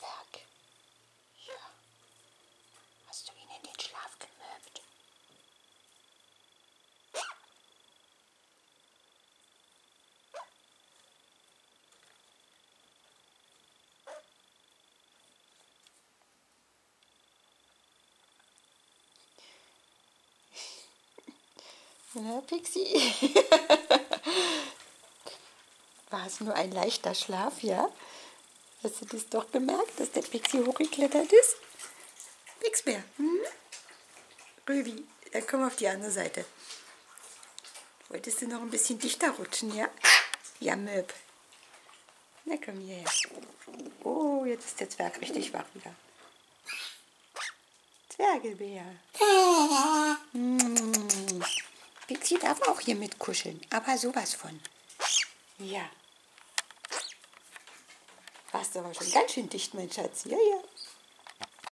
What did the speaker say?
das Hier. Hast du ihn in den Schlaf gemöbt? Na, Pixi. War es nur ein leichter Schlaf, ja? Hast du das doch gemerkt, dass der Pixie hochgeklettert ist? Pixbär, hm? Rübi, dann komm auf die andere Seite. Wolltest du noch ein bisschen dichter rutschen, ja? Ja, Möb. Na komm hierher. Oh, jetzt ist der Zwerg richtig wach wieder. Zwergelbär. Mm. Pixie darf auch hier mitkuscheln, aber sowas von. Ja. Warst du aber schon ganz schön dicht, mein Schatz. Ja, ja.